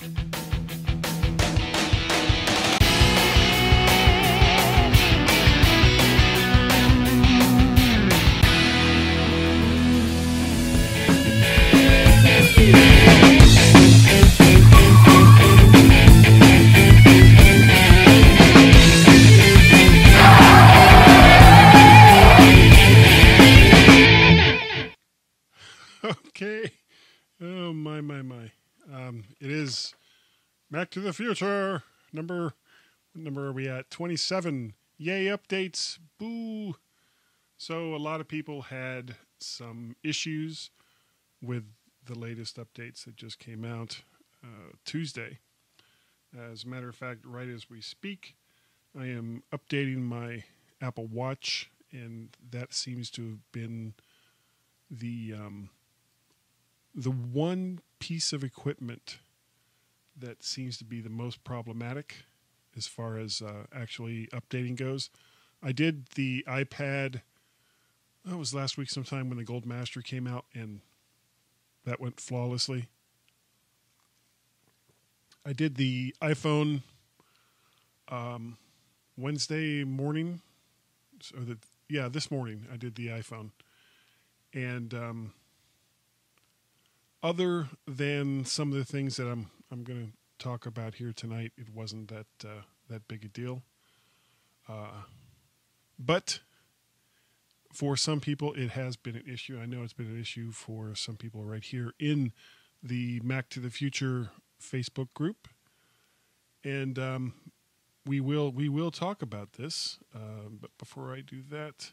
Okay. It is Mac to the Future number. What number are we at? Twenty seven. Yay updates. Boo. So a lot of people had some issues with the latest updates that just came out uh, Tuesday. As a matter of fact, right as we speak, I am updating my Apple Watch, and that seems to have been the um, the one piece of equipment that seems to be the most problematic as far as uh, actually updating goes. I did the iPad. That was last week sometime when the Gold Master came out, and that went flawlessly. I did the iPhone um, Wednesday morning, so the yeah this morning I did the iPhone, and um, other than some of the things that I'm I'm going to talk about here tonight, it wasn't that uh, that big a deal. Uh, but for some people, it has been an issue. I know it's been an issue for some people right here in the Mac to the Future Facebook group, and um, we will we will talk about this. Uh, but before I do that,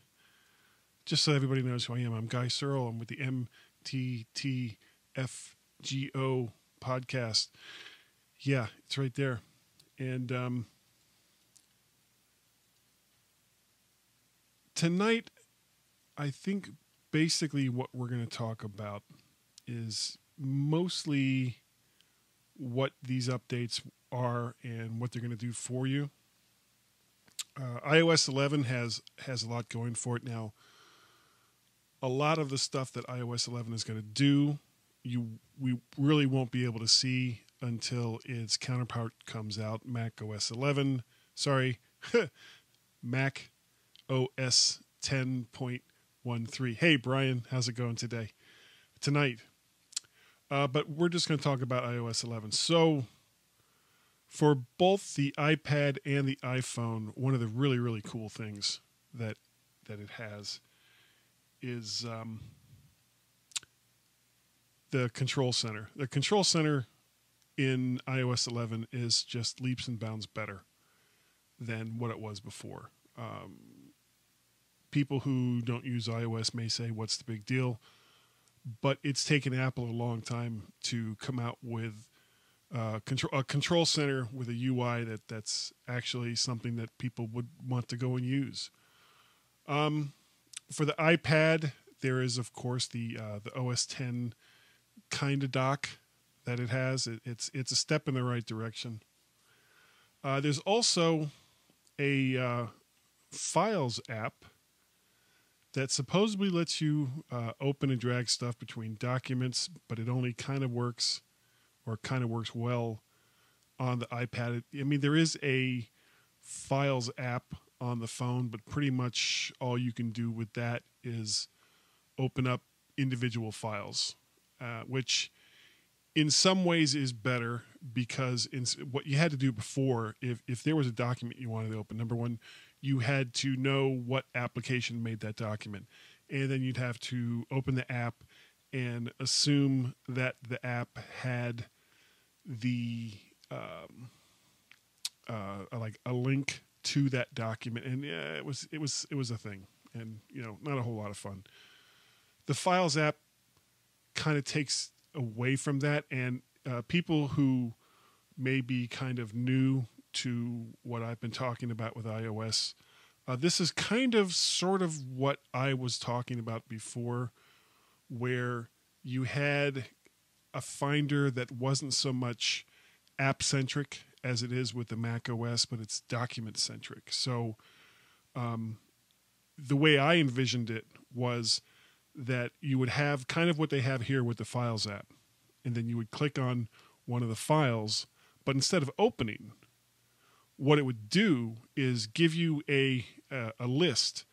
just so everybody knows who I am, I'm Guy Searle. I'm with the MTT FGO podcast. Yeah, it's right there. And um, tonight, I think basically what we're going to talk about is mostly what these updates are and what they're going to do for you. Uh, iOS 11 has has a lot going for it now. A lot of the stuff that iOS 11 is going to do you we really won't be able to see until its counterpart comes out, Mac OS 11. Sorry, Mac OS 10.13. Hey, Brian, how's it going today? Tonight. Uh, but we're just going to talk about iOS 11. So, for both the iPad and the iPhone, one of the really, really cool things that that it has is um, the control center. The control center in iOS 11 is just leaps and bounds better than what it was before. Um, people who don't use iOS may say, "What's the big deal?" But it's taken Apple a long time to come out with uh, control a control center with a UI that that's actually something that people would want to go and use. Um, for the iPad, there is of course the uh, the OS 10 kind of dock that it has. It, it's it's a step in the right direction. Uh, there's also a uh, Files app that supposedly lets you uh, open and drag stuff between documents, but it only kind of works or kind of works well on the iPad. I mean, there is a Files app on the phone, but pretty much all you can do with that is open up individual files uh, which in some ways is better because in what you had to do before, if if there was a document you wanted to open, number one, you had to know what application made that document, and then you'd have to open the app and assume that the app had the um, uh, like a link to that document, and yeah, it was it was it was a thing, and you know, not a whole lot of fun. The Files app kind of takes away from that. And uh, people who may be kind of new to what I've been talking about with iOS, uh, this is kind of sort of what I was talking about before, where you had a finder that wasn't so much app centric as it is with the Mac OS, but it's document centric. So, um, the way I envisioned it was that you would have kind of what they have here with the Files app. And then you would click on one of the files, but instead of opening, what it would do is give you a a, a list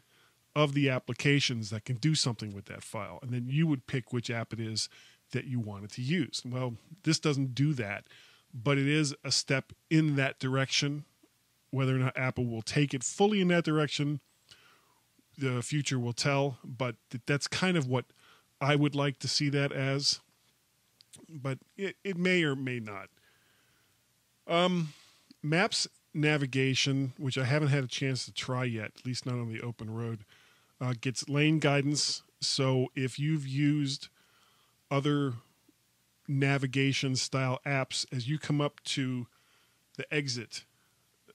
of the applications that can do something with that file, and then you would pick which app it is that you wanted to use. Well, this doesn't do that, but it is a step in that direction. Whether or not Apple will take it fully in that direction, the future will tell. But that's kind of what I would like to see that as. But it, it may or may not. Um, maps navigation, which I haven't had a chance to try yet, at least not on the open road, uh, gets lane guidance. So if you've used other navigation style apps, as you come up to the exit,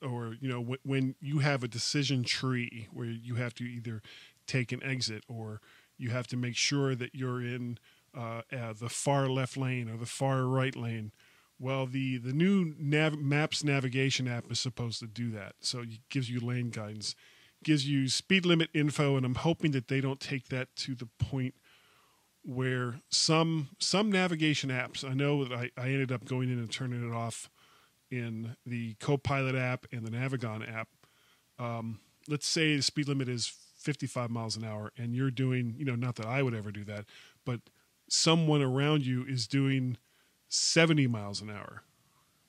or you know w- when you have a decision tree where you have to either take an exit or you have to make sure that you're in uh, uh, the far left lane or the far right lane. Well, the the new nav- Maps navigation app is supposed to do that, so it gives you lane guidance, gives you speed limit info, and I'm hoping that they don't take that to the point where some some navigation apps. I know that I, I ended up going in and turning it off in the Copilot app and the Navigon app. Um, let's say the speed limit is 55 miles an hour, and you're doing, you know, not that I would ever do that, but someone around you is doing 70 miles an hour.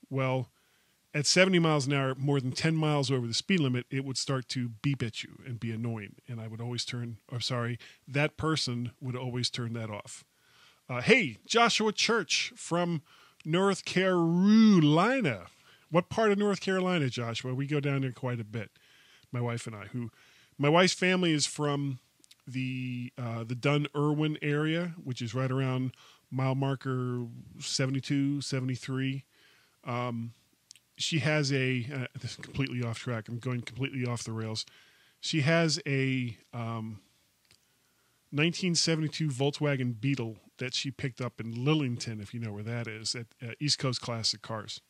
Well, at 70 miles an hour, more than 10 miles over the speed limit, it would start to beep at you and be annoying. And I would always turn, or sorry, that person would always turn that off. Uh, hey, Joshua Church from North Carolina. What part of North Carolina, Joshua? We go down there quite a bit. My wife and I, who my wife's family is from the uh, the Dunn Erwin area, which is right around mile marker 72, 73. Um, she has a uh, this is completely off track. I'm going completely off the rails. She has a um, 1972 Volkswagen Beetle that she picked up in Lillington, if you know where that is, at uh, East Coast Classic Cars.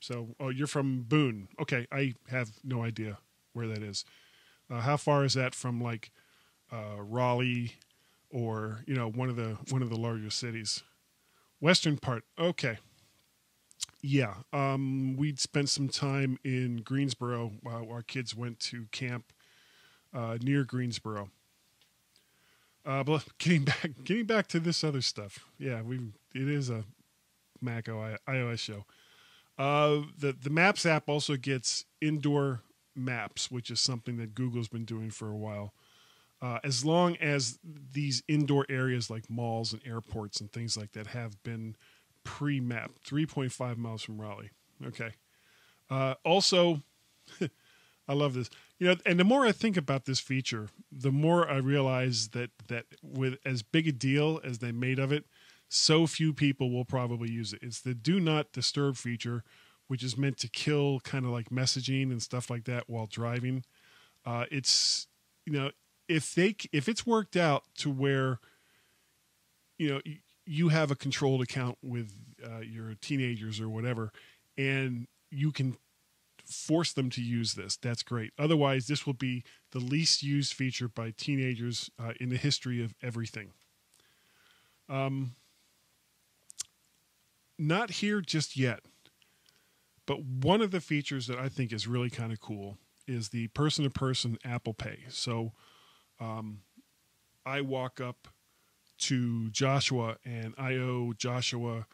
So, oh, you're from Boone. Okay, I have no idea where that is. Uh, how far is that from like uh, Raleigh or you know one of the one of the larger cities? Western part. Okay. Yeah, um, we'd spent some time in Greensboro while our kids went to camp uh, near Greensboro. Uh, but getting back, getting back to this other stuff. Yeah, we it is a Mac iOS show. Uh, the the Maps app also gets indoor maps, which is something that Google's been doing for a while. Uh, as long as these indoor areas like malls and airports and things like that have been pre-mapped, 3.5 miles from Raleigh. Okay. Uh, also, I love this. You know, and the more I think about this feature, the more I realize that that with as big a deal as they made of it, so few people will probably use it. It's the do not disturb feature, which is meant to kill kind of like messaging and stuff like that while driving. Uh, it's you know if they if it's worked out to where you know you have a controlled account with uh, your teenagers or whatever, and you can force them to use this. That's great. Otherwise, this will be the least used feature by teenagers uh, in the history of everything. Um, not here just yet, but one of the features that I think is really kind of cool is the person to person Apple Pay. So um, I walk up to Joshua and I owe Joshua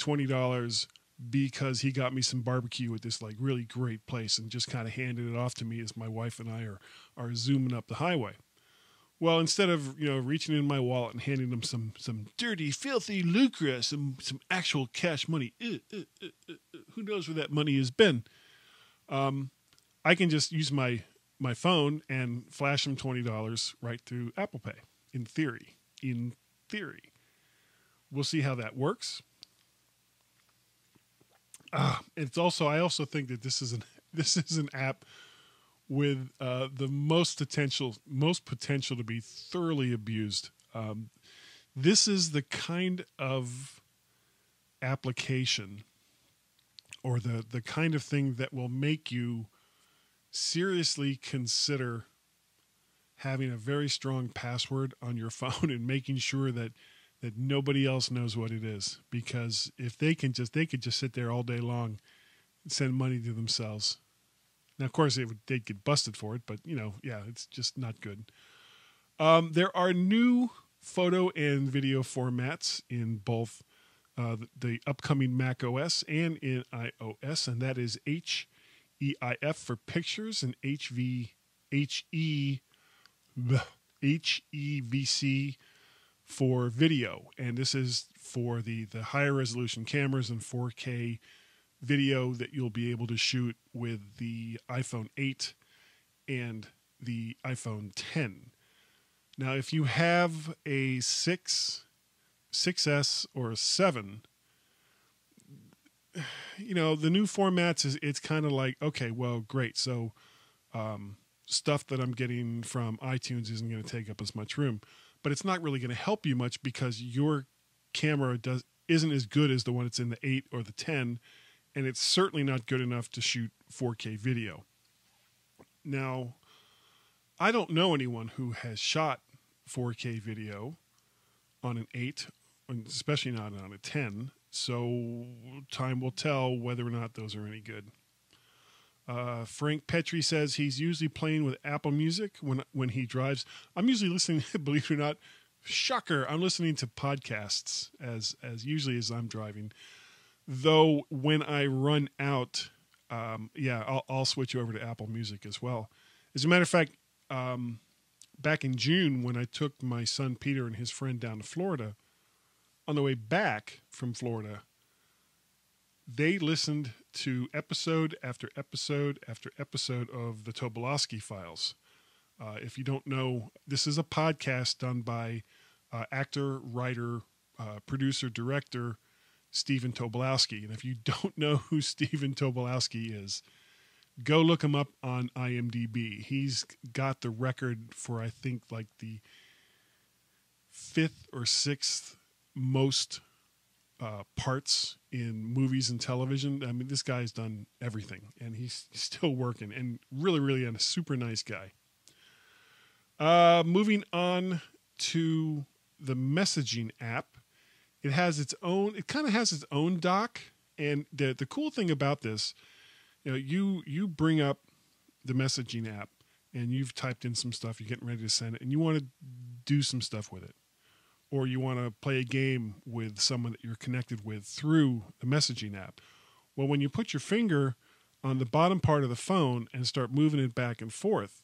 $20 because he got me some barbecue at this like really great place and just kind of handed it off to me as my wife and I are are zooming up the highway. Well, instead of you know reaching in my wallet and handing him some some dirty, filthy lucre, some some actual cash money, uh, uh, uh who knows where that money has been? Um, I can just use my my phone and flash him twenty dollars right through Apple Pay. In theory, in theory, we'll see how that works uh, it's also I also think that this is an this is an app with uh, the most potential most potential to be thoroughly abused. Um, this is the kind of application or the the kind of thing that will make you seriously consider having a very strong password on your phone and making sure that that nobody else knows what it is because if they can just they could just sit there all day long and send money to themselves. Now, of course, would they'd get busted for it, but you know, yeah, it's just not good. Um, there are new photo and video formats in both uh, the, upcoming Mac OS and in iOS, and that is HEIF for pictures and HV HE HEVC for video, and this is for the the higher resolution cameras and 4K video that you'll be able to shoot with the iPhone 8 and the iPhone 10. Now, if you have a 6, 6S, or a 7, you know, the new formats is it's kind of like, okay, well, great. So, um, stuff that I'm getting from iTunes isn't going to take up as much room, but it's not really going to help you much because your camera does isn't as good as the one that's in the 8 or the 10 and it's certainly not good enough to shoot 4K video. Now, I don't know anyone who has shot 4K video on an 8, especially not on a 10, so time will tell whether or not those are any good. Uh, Frank Petrie says he's usually playing with Apple Music when when he drives. I'm usually listening, believe it or not, shocker, I'm listening to podcasts as as usually as I'm driving. Though when I run out, um, yeah, I'll, I'll, switch over to Apple Music as well. As a matter of fact, um, back in June when I took my son Peter and his friend down to Florida, on the way back from Florida, they listened to episode after episode after episode of the Tobolowsky Files. Uh, if you don't know, this is a podcast done by uh, actor, writer, uh, producer, director Stephen Tobolowsky. And if you don't know who Stephen Tobolowsky is, go look him up on IMDb. He's got the record for, I think, like the fifth or sixth most uh, parts in movies and television. I mean, this guy's done everything and he's still working and really, really a super nice guy. Uh, moving on to the messaging app. It has its own. It kind of has its own dock, and the the cool thing about this, you know, you you bring up the messaging app, and you've typed in some stuff. You're getting ready to send it, and you want to do some stuff with it, or you want to play a game with someone that you're connected with through the messaging app. Well, when you put your finger on the bottom part of the phone and start moving it back and forth,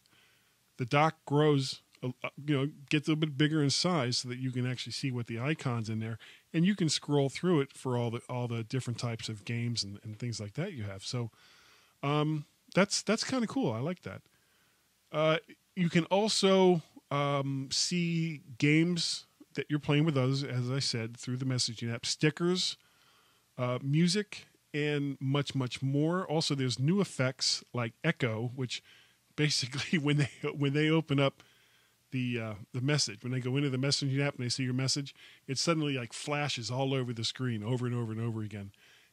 the dock grows you know gets a little bit bigger in size so that you can actually see what the icons in there and you can scroll through it for all the all the different types of games and, and things like that you have. So um, that's that's kind of cool. I like that. Uh, you can also um, see games that you're playing with us, as i said through the messaging app stickers uh, music and much much more. Also there's new effects like echo which basically when they when they open up the uh, the message when they go into the messaging app and they see your message it suddenly like flashes all over the screen over and over and over again.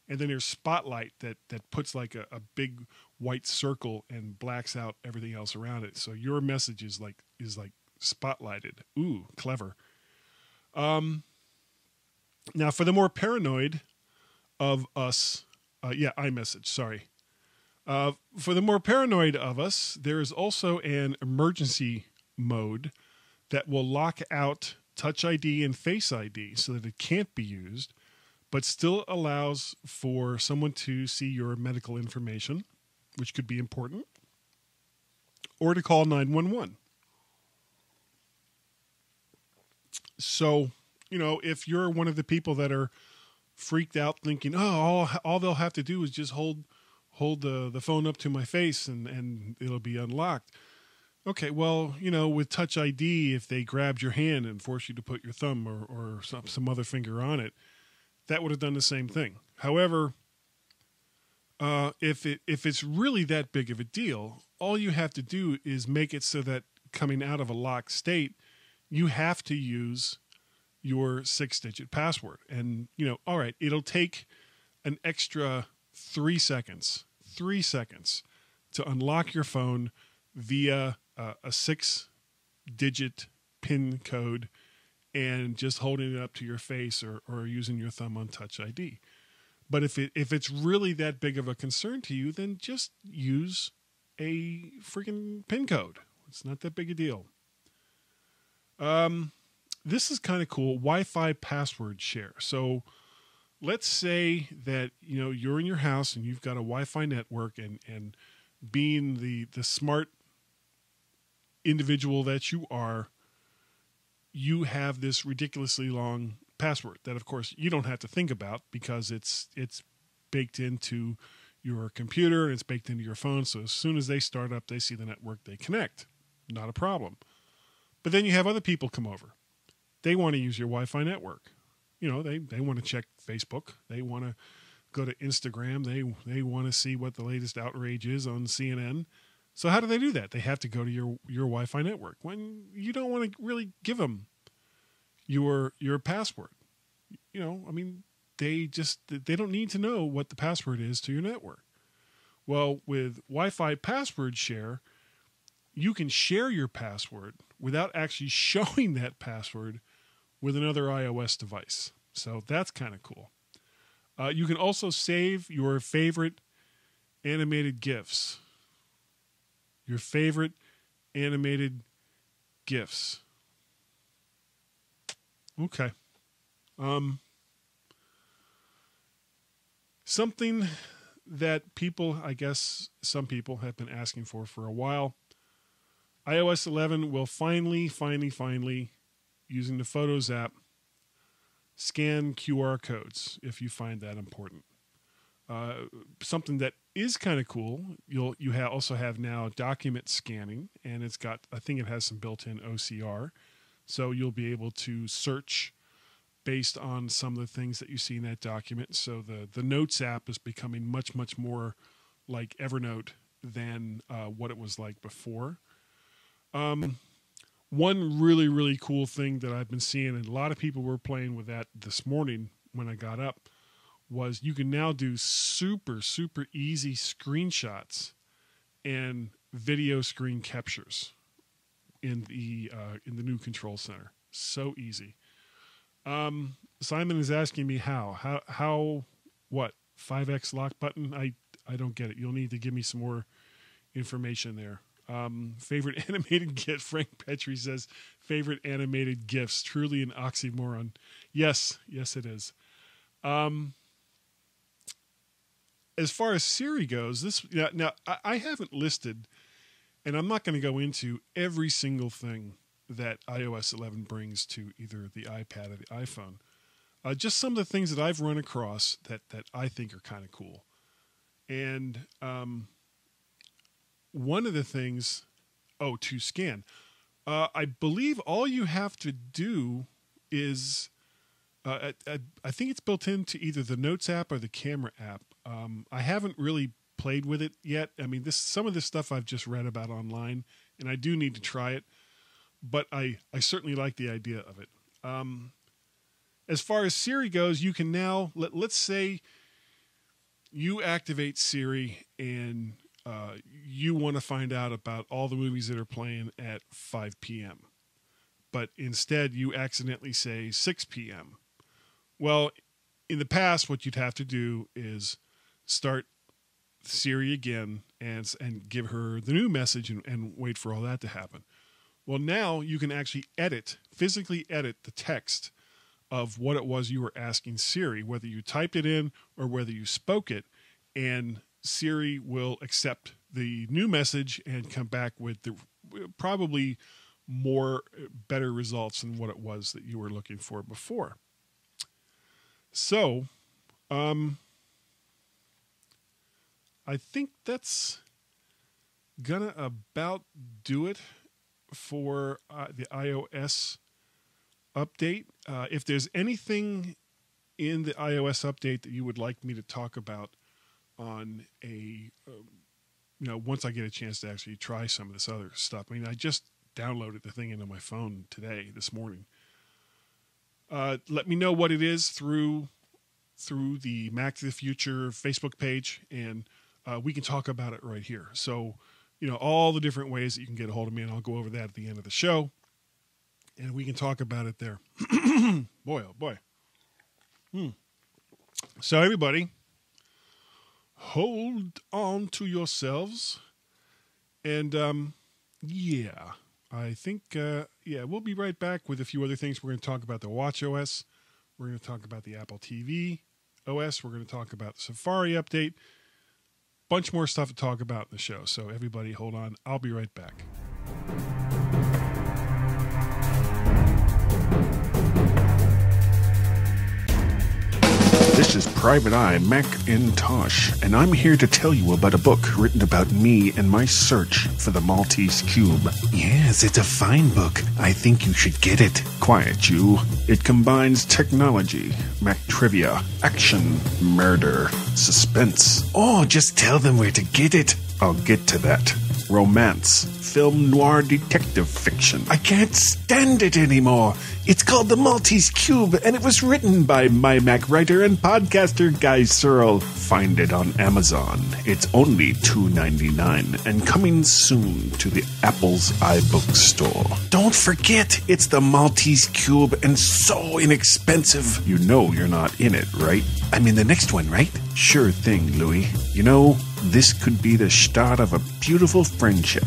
And then there's spotlight that that puts like a, a big white circle and blacks out everything else around it. So your message is like is like spotlighted. Ooh clever um now for the more paranoid of us uh, yeah iMessage sorry uh, for the more paranoid of us there is also an emergency mode that will lock out Touch ID and Face ID so that it can't be used, but still allows for someone to see your medical information, which could be important, or to call 911. So, you know, if you're one of the people that are freaked out thinking, "Oh, all, all they'll have to do is just hold hold the the phone up to my face and and it'll be unlocked." Okay, well, you know, with Touch ID, if they grabbed your hand and forced you to put your thumb or, or some, some other finger on it, that would have done the same thing. However, uh, if it if it's really that big of a deal, all you have to do is make it so that coming out of a locked state, you have to use your six-digit password. And you know, all right, it'll take an extra three seconds, three seconds to unlock your phone via uh, a six digit pin code and just holding it up to your face or, or using your thumb on Touch ID. But if it if it's really that big of a concern to you, then just use a freaking pin code. It's not that big a deal. Um, this is kind of cool. Wi-Fi password share. So let's say that you know you're in your house and you've got a Wi-Fi network, and and being the the smart individual that you are, you have this ridiculously long password that, of course, you don't have to think about because it's it's baked into your computer and it's baked into your phone. So as soon as they start up, they see the network, they connect. Not a problem. But then you have other people come over. They want to use your Wi-Fi network. You know, they they want to check Facebook. They want to go to Instagram. They they want to see what the latest outrage is on CNN. So how do they do that? They have to go to your your Wi-Fi network. When you don't want to really give them your your password. You know, I mean, they just they don't need to know what the password is to your network. Well, with Wi-Fi password share, you can share your password without actually showing that password with another iOS device. So that's kind of cool. Uh, you can also save your favorite animated GIFs. Your favorite animated GIFs. Okay. Um, something that people, I guess some people have been asking for for a while. iOS 11 will finally, finally, finally, using the Photos app, scan QR codes if you find that important. Uh, something that is kind of cool. You'll you ha- also have now document scanning, and it's got I think it has some built-in OCR, so you'll be able to search based on some of the things that you see in that document. So the the Notes app is becoming much much more like Evernote than uh, what it was like before. Um, one really really cool thing that I've been seeing, and a lot of people were playing with that this morning when I got up, was you can now do super super easy screenshots and video screen captures in the uh, in the new control center. So easy. Um, Simon is asking me how how how what five X lock button? I I don't get it. You'll need to give me some more information there. Um, favorite animated GIF? Frank Petrie says favorite animated gifts. Truly an oxymoron. Yes, yes, it is. Um, as far as Siri goes, this now, now I, I haven't listed, and I'm not going to go into every single thing that iOS 11 brings to either the iPad or the iPhone. Uh, just some of the things that I've run across that that I think are kind of cool, and um, one of the things, oh, to scan. Uh, I believe all you have to do is, uh, I, I, think it's built into either the Notes app or the Camera app. Um, I haven't really played with it yet. I mean, this some of this stuff I've just read about online, and I do need to try it. But I I certainly like the idea of it. Um, as far as Siri goes, you can now let let's say you activate Siri and uh, you want to find out about all the movies that are playing at 5 p.m. But instead, you accidentally say 6 p.m. Well, in the past, what you'd have to do is start Siri again and and give her the new message and, and wait for all that to happen. Well, now you can actually edit, physically edit the text of what it was you were asking Siri, whether you typed it in or whether you spoke it, and Siri will accept the new message and come back with the probably more better results than what it was that you were looking for before. So, um, I think that's gonna about do it for uh, the iOS update. Uh, if there's anything in the iOS update that you would like me to talk about on a um, you know once I get a chance to actually try some of this other stuff. I mean, I just downloaded the thing into my phone today, this morning. Uh, let me know what it is through through the Mac to the Future Facebook page, and uh, we can talk about it right here. So, you know, all the different ways that you can get a hold of me, and I'll go over that at the end of the show. and we can talk about it there. boy, oh boy. Hmm. So, everybody, hold on to yourselves. And um, yeah, I think, uh, yeah, we'll be right back with a few other things. We're going to talk about the Watch OS. We're going to talk about the Apple TV OS. We're going to talk about the Safari update. Bunch more stuff to talk about in the show. So, everybody, hold on. I'll be right back. This is Private Eye Macintosh, and I'm here to tell you about a book written about me and my search for the Maltese Cube. Yes, it's a fine book. I think you should get it. Quiet, you. It combines technology, Mac trivia, action, murder, suspense. Oh, just tell them where to get it. I'll get to that. Romance, film noir detective fiction. I can't stand it anymore. It's called The Maltese Cube, and it was written by my Mac writer and podcaster Guy Searle. Find it on Amazon. It's only $2.99 and coming soon to the Apple's iBook store. Don't forget, it's The Maltese Cube and so inexpensive. You know you're not in it, right? I mean, the next one, right? Sure thing, Louis. You know, this could be the start of a beautiful friendship.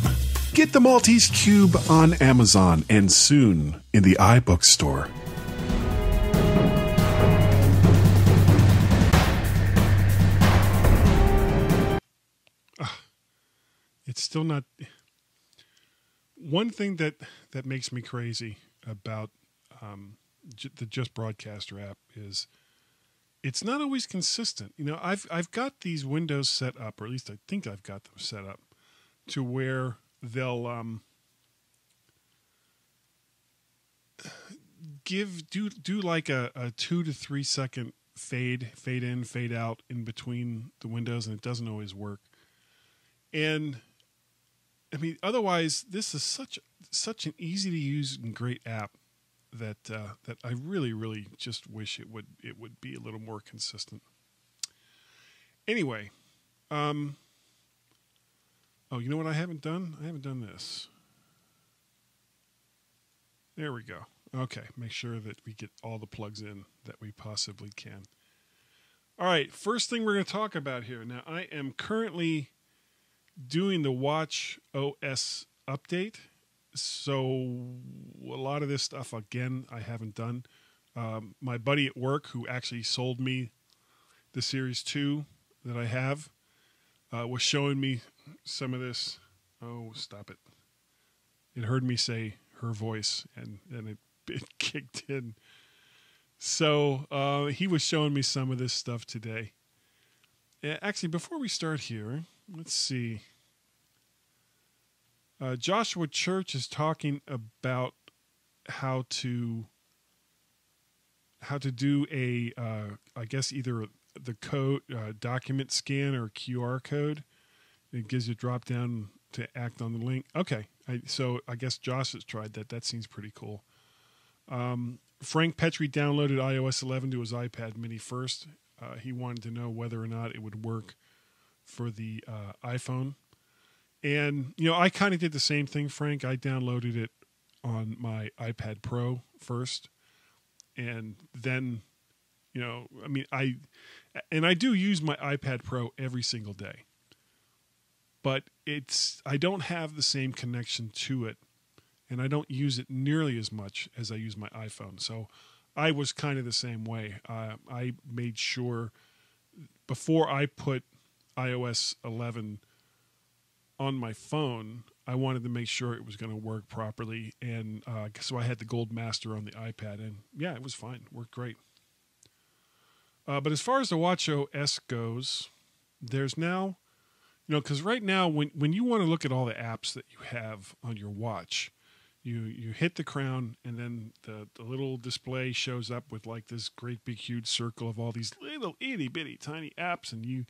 Get the Maltese Cube on Amazon and soon in the iBook store. it's still not one thing that that makes me crazy about um, the just broadcaster app is it's not always consistent. You know i've i've got these windows set up or at least i think i've got them set up to where they'll um, give do do like a, a two to three second fade fade in fade out in between the windows and it doesn't always work. And i mean otherwise this is such such an easy to use and great app that uh, that i really really just wish it would it would be a little more consistent anyway um Oh, you know what I haven't done? I haven't done this. There we go. Okay, make sure that we get all the plugs in that we possibly can. All right, first thing we're going to talk about here. Now, I am currently doing the Watch OS update. So, a lot of this stuff, again, I haven't done. Um, my buddy at work, who actually sold me the Series 2 that I have, uh, was showing me some of this. Oh, stop it! It heard me say her voice, and and it, it kicked in. So uh, he was showing me some of this stuff today. Actually, before we start here, let's see. Uh, Joshua Church is talking about how to how to do a uh, I guess either the code uh, document scan or QR code it gives you a drop down to act on the link. Okay, I, so I guess Josh has tried that. That seems pretty cool. Um, Frank Petrie downloaded iOS 11 to his iPad Mini first. Uh, he wanted to know whether or not it would work for the uh, iPhone. And, you know, I kind of did the same thing, Frank. I downloaded it on my iPad Pro first. And then, you know, I mean, I, and I do use my iPad Pro every single day but it's I don't have the same connection to it, and I don't use it nearly as much as I use my iPhone. So I was kind of the same way. Uh, I made sure before I put iOS 11 on my phone, I wanted to make sure it was going to work properly, and uh, so I had the Gold Master on the iPad, and yeah, it was fine, worked great. Uh, but as far as the Watch OS goes, there's now you know, because right now, when when you want to look at all the apps that you have on your watch, you you hit the crown, and then the the little display shows up with like this great big huge circle of all these little itty bitty tiny apps, and you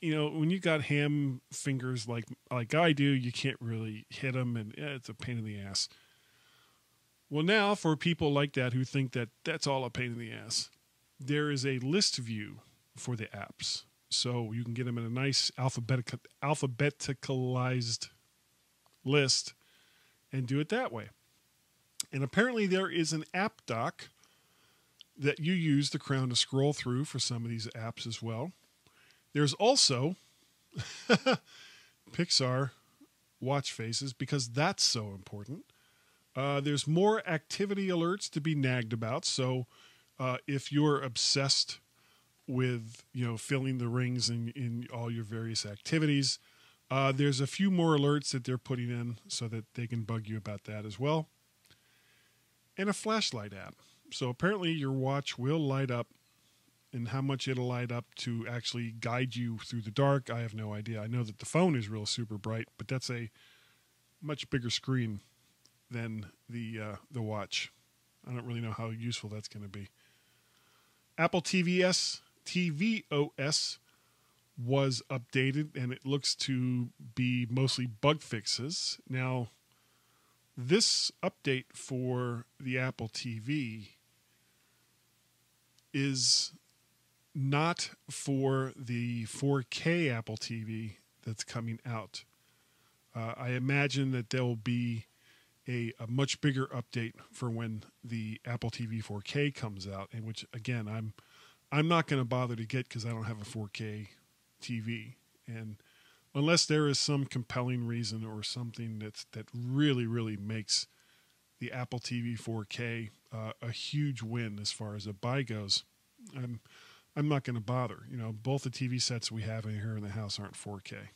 you know when you got ham fingers like like I do, you can't really hit them, and yeah, it's a pain in the ass. Well, now for people like that who think that that's all a pain in the ass, there is a list view for the apps so you can get them in a nice alphabetic, alphabeticalized list and do it that way. And apparently, there is an app dock that you use the crown to scroll through for some of these apps as well. There's also Pixar watch faces because that's so important. Uh, there's more activity alerts to be nagged about. So uh, if you're obsessed with you know filling the rings in, in all your various activities, uh, there's a few more alerts that they're putting in so that they can bug you about that as well. And a flashlight app. So apparently your watch will light up and how much it'll light up to actually guide you through the dark, I have no idea. I know that the phone is real super bright, but that's a much bigger screen than the uh, the watch. I don't really know how useful that's going to be. Apple TVS tvOS was updated, and it looks to be mostly bug fixes. Now, this update for the Apple TV is not for the 4K Apple TV that's coming out. Uh, I imagine that there will be a, a much bigger update for when the Apple TV 4K comes out, and which again I'm I'm not going to bother to get because I don't have a 4K TV, and unless there is some compelling reason or something that's that really really makes the Apple TV 4K uh, a huge win as far as a buy goes, I'm I'm not going to bother. You know, both the TV sets we have in here in the house aren't 4K.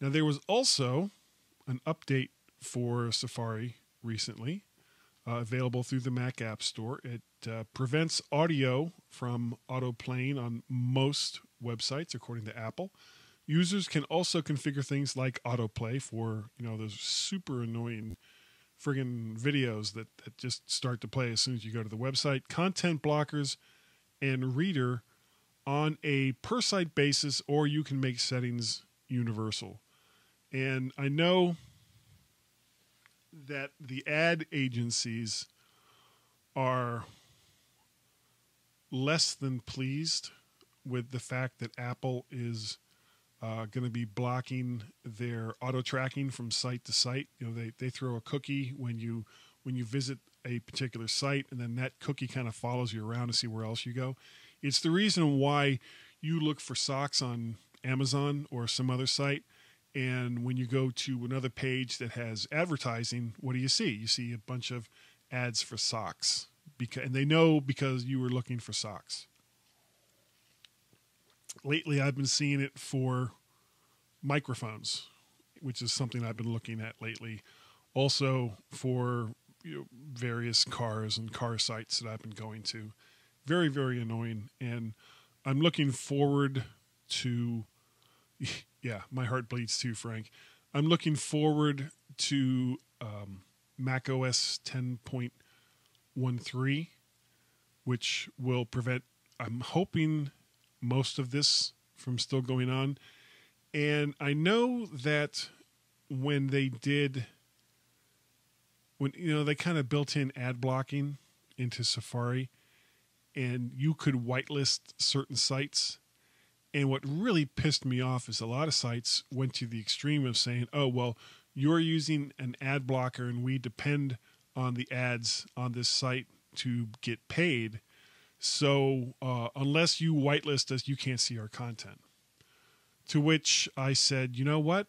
Now, there was also an update for Safari recently, uh, available through the Mac App Store. It uh, prevents audio from autoplaying on most websites, according to Apple. Users can also configure things like autoplay for you know those super annoying friggin' videos that, that just start to play as soon as you go to the website. Content blockers and reader on a per site basis, or you can make settings universal. And I know that the ad agencies are less than pleased with the fact that Apple is uh, going to be blocking their auto tracking from site to site. You know, they, they throw a cookie when you when you visit a particular site, and then that cookie kind of follows you around to see where else you go. It's the reason why you look for socks on Amazon or some other site. And when you go to another page that has advertising, what do you see? You see a bunch of ads for socks. Because, and they know because you were looking for socks. Lately, I've been seeing it for microphones, which is something I've been looking at lately. Also, for you know, various cars and car sites that I've been going to. Very, very annoying. And I'm looking forward to, yeah, my heart bleeds too, Frank. I'm looking forward to um, Mac OS 10.13, which will prevent, I'm hoping, most of this from still going on. And I know that when they did when you know they kind of built in ad blocking into Safari, and you could whitelist certain sites. And what really pissed me off is a lot of sites went to the extreme of saying, "Oh well, you're using an ad blocker, and we depend on the ads on this site to get paid. So uh, unless you whitelist us, you can't see our content." To which I said, "You know what?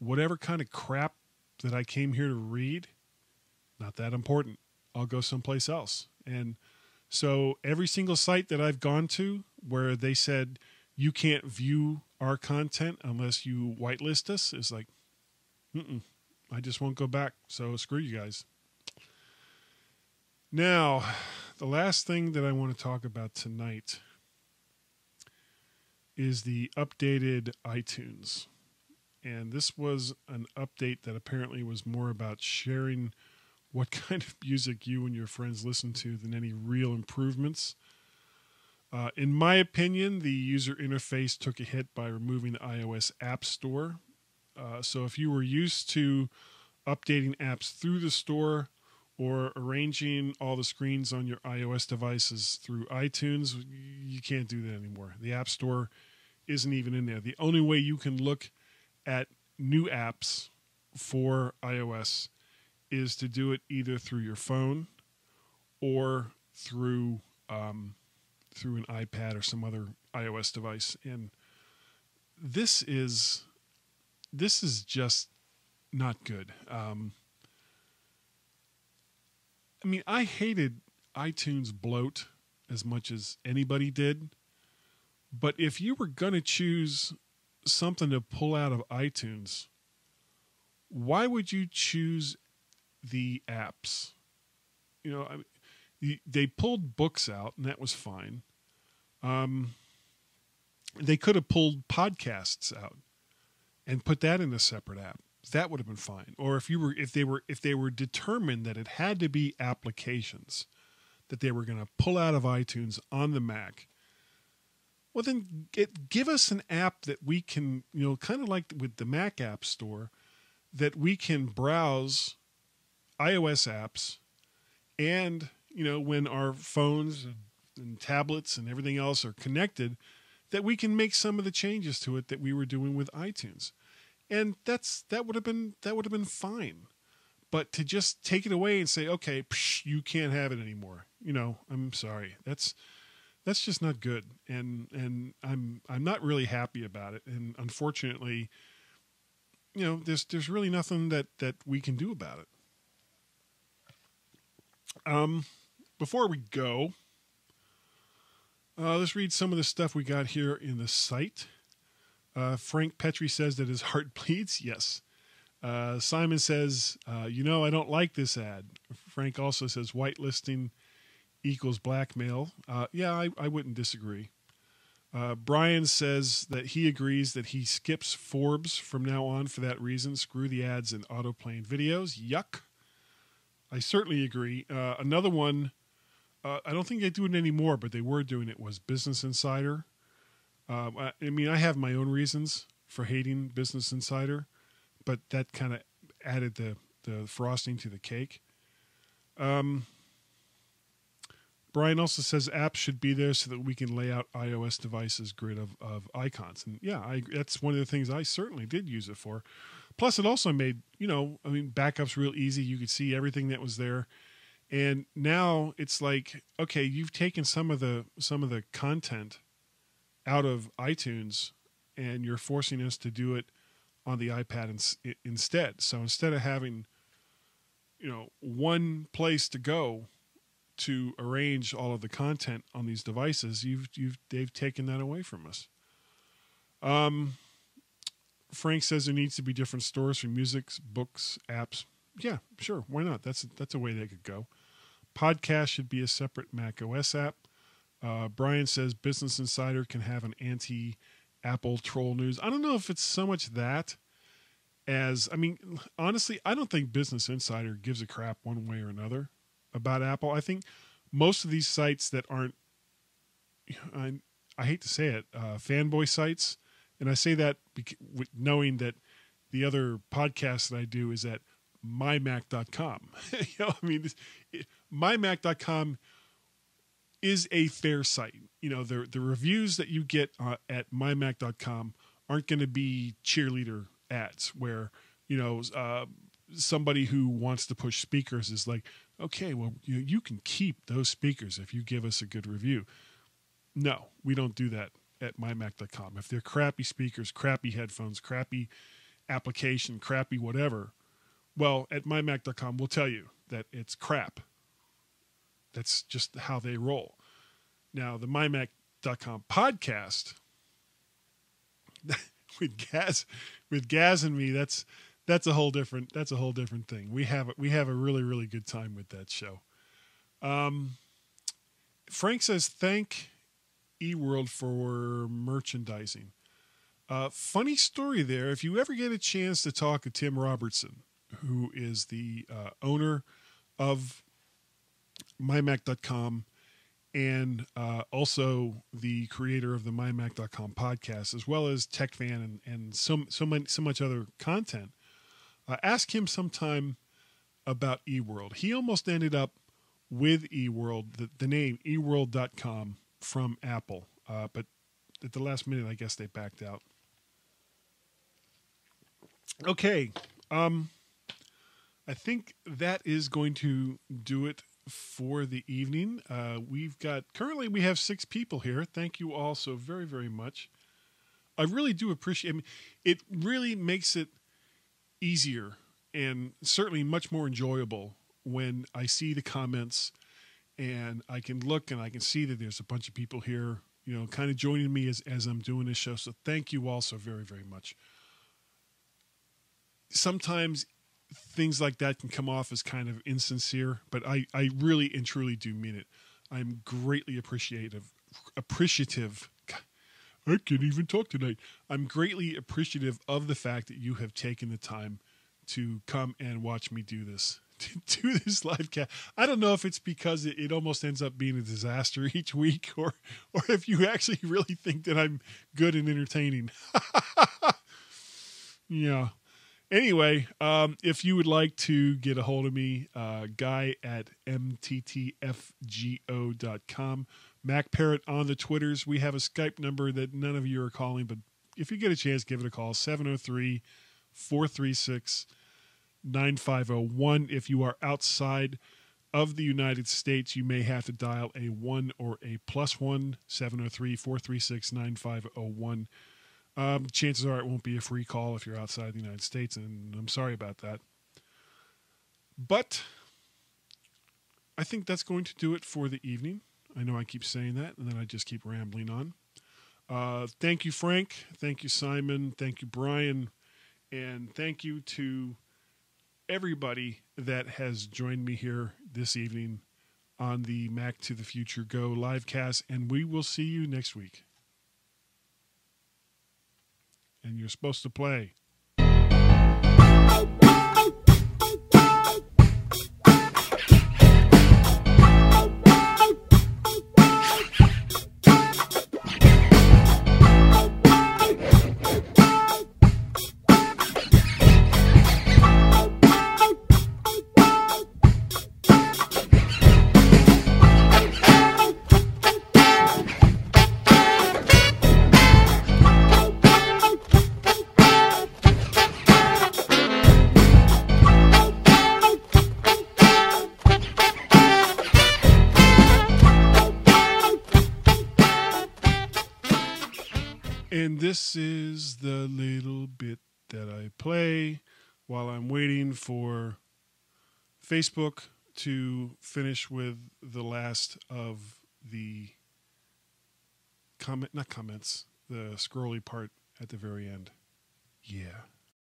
Whatever kind of crap that I came here to read, not that important. I'll go someplace else. And so every single site that I've gone to where they said you can't view our content unless you whitelist us is like, I just won't go back. So screw you guys. Now, the last thing that I want to talk about tonight is the updated iTunes and this was an update that apparently was more about sharing what kind of music you and your friends listen to than any real improvements. Uh, in my opinion, the user interface took a hit by removing the iOS App Store. Uh, so if you were used to updating apps through the store or arranging all the screens on your iOS devices through iTunes, you can't do that anymore. The App Store isn't even in there. The only way you can look at new apps for iOS is to do it either through your phone or through um, through an iPad or some other iOS device. And this is this is just not good. Um, I mean, I hated iTunes bloat as much as anybody did. But if you were going to choose something to pull out of iTunes, why would you choose the apps? You know, I, mean, they pulled books out, and that was fine. Um, they could have pulled podcasts out and put that in a separate app. That would have been fine. Or if you were, if they were, if they were determined that it had to be applications that they were going to pull out of iTunes on the Mac, well then get, give us an app that we can, you know, kind of like with the Mac App Store, that we can browse iOS apps, and you know when our phones and, and tablets and everything else are connected, that we can make some of the changes to it that we were doing with iTunes, and that's that would have been that would have been fine. But to just take it away and say, okay, psh, you can't have it anymore. You know, I'm sorry. That's that's just not good, and and I'm I'm not really happy about it. And unfortunately, you know, there's there's really nothing that that we can do about it. Um, before we go, uh, let's read some of the stuff we got here in the site. Uh, Frank Petrie says that his heart bleeds. Yes. Uh, Simon says, uh, you know, I don't like this ad. Frank also says whitelisting equals blackmail. Uh, yeah, I, I wouldn't disagree. Uh, Brian says that he agrees that he skips Forbes from now on for that reason. Screw the ads and autoplaying videos. Yuck. I certainly agree. Uh, another one, uh, I don't think they do it anymore, but they were doing it, was Business Insider. Um, I, I mean, I have my own reasons for hating Business Insider, but that kind of added the, the frosting to the cake. Um, Brian also says apps should be there so that we can lay out iOS devices grid of, of icons. And yeah, I, that's one of the things I certainly did use it for. Plus, it also made, you know, I mean, backups real easy. You could see everything that was there. And now it's like, okay, you've taken some of the some of the content out of iTunes and you're forcing us to do it on the iPad in, instead. So instead of having, you know, one place to go to arrange all of the content on these devices, you've you've they've taken that away from us. Um, Frank says there needs to be different stores for music, books, apps. Yeah, sure, why not? That's that's a way they could go. Podcast should be a separate Mac OS app. Uh, Brian says Business Insider can have an anti Apple troll news. I don't know if it's so much that as I mean, honestly, I don't think Business Insider gives a crap one way or another about Apple. I think most of these sites that aren't, I, I hate to say it, uh, fanboy sites, and I say that knowing that the other podcast that I do is at mymac.com. you know, I mean, it, mymac.com is a fair site. You know, the the reviews that you get uh, at mymac.com aren't going to be cheerleader ads where you know uh, somebody who wants to push speakers is like, okay, well, you, you can keep those speakers if you give us a good review. No, we don't do that at mymac.com. If they're crappy speakers, crappy headphones, crappy application, crappy whatever, well, at mymac.com, we'll tell you that it's crap. That's just how they roll. Now, the mymac.com podcast with Gaz, with Gaz and me, that's that's a whole different that's a whole different thing. We have we have a really really good time with that show. Um, Frank says thank eWorld for merchandising. Uh, funny story there. If you ever get a chance to talk to Tim Robertson, who is the uh, owner of mymac.com and uh, also the creator of the mymac.com podcast, as well as TechFan and, and so, so, much, so much other content. Uh, ask him sometime about eWorld. He almost ended up with eWorld, the, the name eWorld.com from Apple, uh, but at the last minute, I guess they backed out. Okay. Um, I think that is going to do it for the evening. Uh, we've got currently we have six people here. Thank you all so very very much. I really do appreciate. I mean, it really makes it easier and certainly much more enjoyable when I see the comments and I can look and I can see that there's a bunch of people here, you know, kind of joining me as as I'm doing this show. So thank you all so very very much. Sometimes things like that can come off as kind of insincere, but I, I really and truly do mean it. I'm greatly appreciative appreciative I can't even talk tonight. I'm greatly appreciative of the fact that you have taken the time to come and watch me do this. Do this live cast. I don't know if it's because it, it almost ends up being a disaster each week or or if you actually really think that I'm good and entertaining. yeah. Anyway, um, if you would like to get a hold of me, uh, guy at mttfgo.com. Mac Parrot on the Twitters. We have a Skype number that none of you are calling, but if you get a chance, give it a call 703 436 9501. If you are outside of the United States, you may have to dial a 1 or a plus 1 703 436 9501. Um, chances are it won't be a free call if you're outside the United States, and I'm sorry about that. But I think that's going to do it for the evening. I know I keep saying that, and then I just keep rambling on. Uh, thank you, Frank. Thank you, Simon. Thank you, Brian. And thank you to everybody that has joined me here this evening on the Mac to the Future Go live cast. And we will see you next week. And you're supposed to play. Bit that I play while I'm waiting for Facebook to finish with the last of the comment, not comments, the scrolly part at the very end. Yeah.